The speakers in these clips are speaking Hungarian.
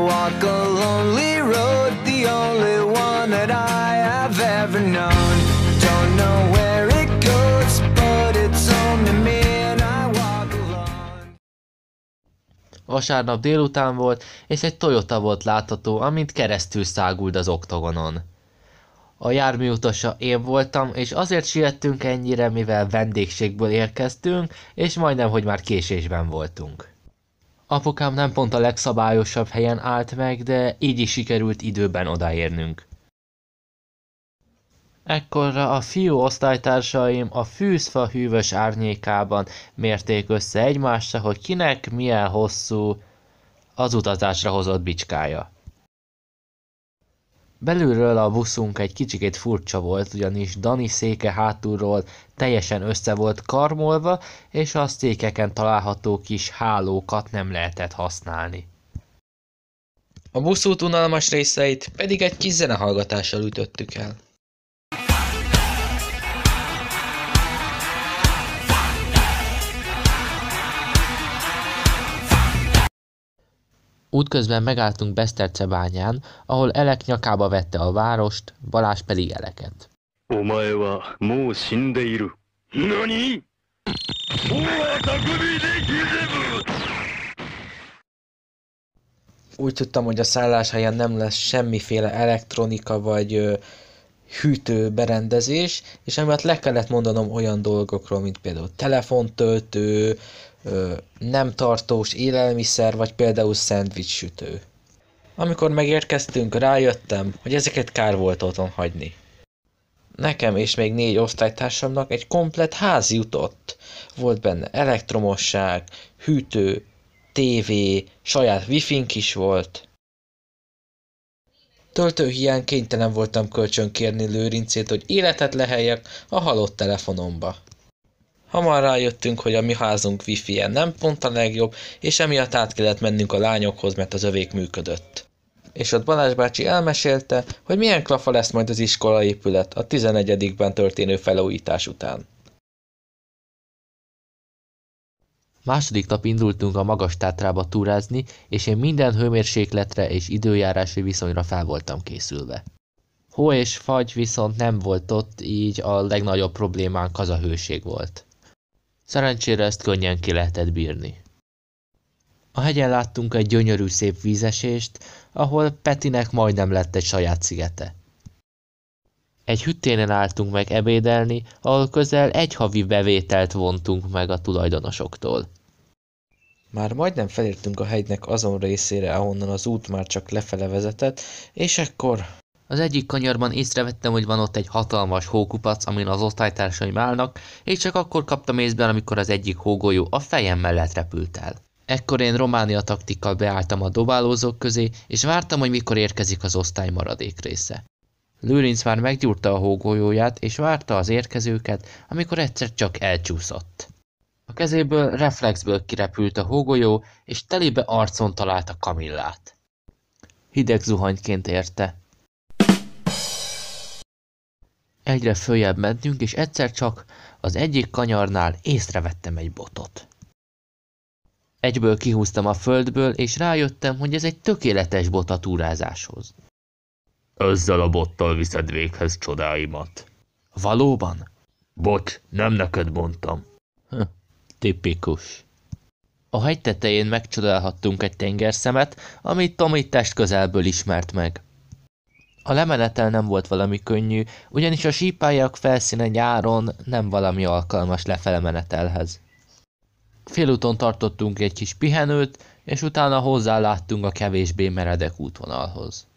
walk a lonely road, the only one that I have ever known. Don't know where it goes, but it's to me, and I walk alone. Vasárnap délután volt, és egy Toyota volt látható, amint keresztül száguld az oktogonon. A jármű utasa én voltam, és azért siettünk ennyire, mivel vendégségből érkeztünk, és majdnem, hogy már késésben voltunk. Apukám nem pont a legszabályosabb helyen állt meg, de így is sikerült időben odaérnünk. Ekkorra a fiú osztálytársaim a fűzfa hűvös árnyékában mérték össze egymásra, hogy kinek milyen hosszú az utazásra hozott bicskája. Belülről a buszunk egy kicsikét furcsa volt, ugyanis Dani széke hátulról teljesen össze volt karmolva, és a székeken található kis hálókat nem lehetett használni. A buszút unalmas részeit pedig egy kis zenehallgatással ütöttük el. Útközben megálltunk Besztercebányán, ahol Elek nyakába vette a várost, Balázs pedig Eleket. Omae wa mou shindeiru. Nani? Úgy tudtam, hogy a szálláshelyen nem lesz semmiféle elektronika vagy ö, hűtő berendezés, és emiatt le kellett mondanom olyan dolgokról, mint például telefontöltő, nem tartós élelmiszer, vagy például szendvics sütő. Amikor megérkeztünk, rájöttem, hogy ezeket kár volt otthon hagyni. Nekem és még négy osztálytársamnak egy komplet ház jutott. Volt benne elektromosság, hűtő, tévé, saját wifi-nk is volt. Töltőhiány kénytelen voltam kölcsön kérni Lőrincét, hogy életet leheljek a halott telefonomba. Hamar rájöttünk, hogy a mi házunk wifi-je nem pont a legjobb, és emiatt át kellett mennünk a lányokhoz, mert az övék működött. És ott Balázs bácsi elmesélte, hogy milyen klafa lesz majd az iskolaépület a 11-ben történő felújítás után. Második nap indultunk a magas tátrába túrázni, és én minden hőmérsékletre és időjárási viszonyra fel voltam készülve. Hó és fagy viszont nem volt ott, így a legnagyobb problémánk az a hőség volt. Szerencsére ezt könnyen ki lehetett bírni. A hegyen láttunk egy gyönyörű szép vízesést, ahol Petinek majdnem lett egy saját szigete. Egy hütténen álltunk meg ebédelni, ahol közel egy havi bevételt vontunk meg a tulajdonosoktól. Már majdnem felértünk a hegynek azon részére, ahonnan az út már csak lefele vezetett, és ekkor... Az egyik kanyarban észrevettem, hogy van ott egy hatalmas hókupac, amin az osztálytársaim állnak, és csak akkor kaptam észben, amikor az egyik hógolyó a fejem mellett repült el. Ekkor én Románia taktikkal beálltam a dobálózók közé, és vártam, hogy mikor érkezik az osztály maradék része. Lőrinc már meggyúrta a hógolyóját, és várta az érkezőket, amikor egyszer csak elcsúszott. A kezéből reflexből kirepült a hógolyó, és telébe arcon találta Kamillát. Hideg zuhanyként érte. Egyre följebb mentünk, és egyszer csak az egyik kanyarnál észrevettem egy botot. Egyből kihúztam a földből, és rájöttem, hogy ez egy tökéletes bot a túrázáshoz. Ezzel a bottal viszed véghez csodáimat. Valóban? Bocs, nem neked mondtam. Tipikus. A hegy tetején megcsodálhattunk egy tengerszemet, amit Tomi test közelből ismert meg. A lemenetel nem volt valami könnyű, ugyanis a sípályák felszíne nyáron nem valami alkalmas lefele menetelhez. Félúton tartottunk egy kis pihenőt, és utána hozzáláttunk a kevésbé meredek útvonalhoz.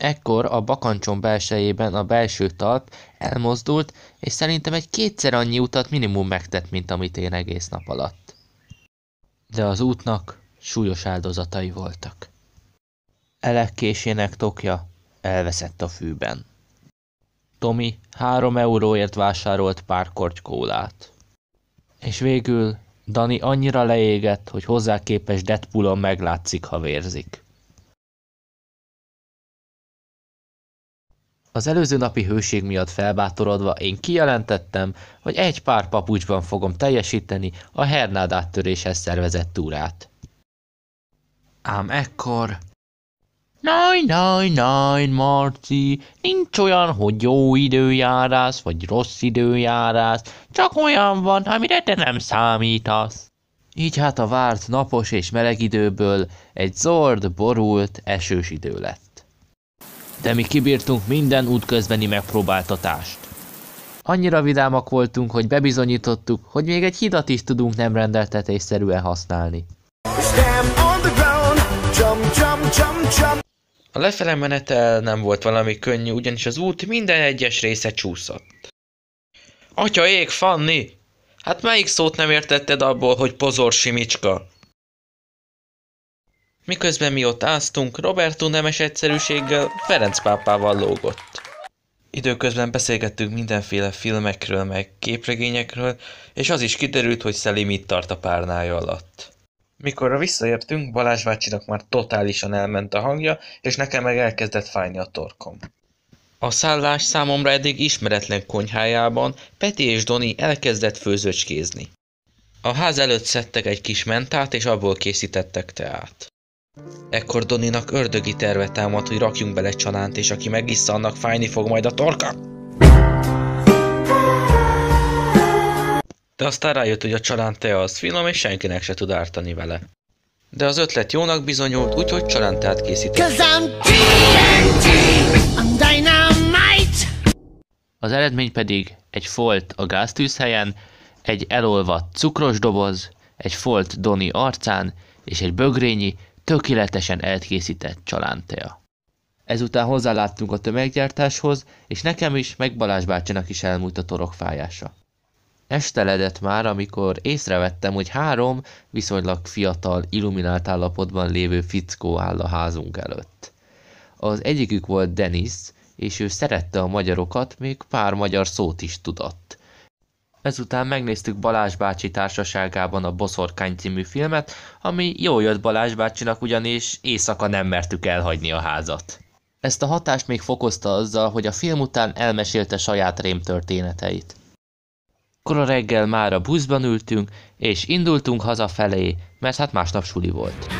Ekkor a bakancson belsejében a belső talp elmozdult, és szerintem egy kétszer annyi utat minimum megtett, mint amit én egész nap alatt. De az útnak súlyos áldozatai voltak. Elek késének tokja elveszett a fűben. Tomi három euróért vásárolt pár korty kólát. És végül Dani annyira leégett, hogy hozzá képes Deadpoolon meglátszik, ha vérzik. Az előző napi hőség miatt felbátorodva én kijelentettem, hogy egy pár papucsban fogom teljesíteni a hernád áttöréshez szervezett túrát. Ám ekkor... Naj, naj, naj, Marci, nincs olyan, hogy jó időjárás, vagy rossz időjárás, csak olyan van, amire te nem számítasz. Így hát a várt napos és meleg időből egy zord, borult, esős idő lett. De mi kibírtunk minden útközbeni megpróbáltatást. Annyira vidámak voltunk, hogy bebizonyítottuk, hogy még egy hidat is tudunk nem rendeltetésszerűen használni. A lefele menetel nem volt valami könnyű, ugyanis az út minden egyes része csúszott. Atya ég, Fanni! Hát melyik szót nem értetted abból, hogy pozor simicska? Miközben mi ott áztunk, Roberto nemes egyszerűséggel Ferenc pápával lógott. Időközben beszélgettünk mindenféle filmekről, meg képregényekről, és az is kiderült, hogy Szeli mit tart a párnája alatt. Mikorra visszaértünk, Balázs bácsinak már totálisan elment a hangja, és nekem meg elkezdett fájni a torkom. A szállás számomra eddig ismeretlen konyhájában Peti és Doni elkezdett főzöcskézni. A ház előtt szedtek egy kis mentát, és abból készítettek teát. Ekkor Doninak ördögi terve támad, hogy rakjunk bele csalánt, és aki megissza, annak fájni fog majd a torka. De aztán rájött, hogy a csalánt tea az finom, és senkinek se tud ártani vele. De az ötlet jónak bizonyult, úgyhogy csalánteát készített. Az eredmény pedig egy folt a gáztűz helyen, egy elolvadt cukros doboz, egy folt Doni arcán, és egy bögrényi, tökéletesen elkészített csalántea. Ezután hozzáláttunk a tömeggyártáshoz, és nekem is, meg Balázs bácsinak is elmúlt a torokfájása. Esteledett már, amikor észrevettem, hogy három viszonylag fiatal, illuminált állapotban lévő fickó áll a házunk előtt. Az egyikük volt Denis, és ő szerette a magyarokat, még pár magyar szót is tudott. Ezután megnéztük Balázs bácsi társaságában a Boszorkány című filmet, ami jó jött Balázs bácsinak, ugyanis éjszaka nem mertük elhagyni a házat. Ezt a hatást még fokozta azzal, hogy a film után elmesélte saját rémtörténeteit. Kora reggel már a buszban ültünk, és indultunk hazafelé, mert hát másnap suli volt.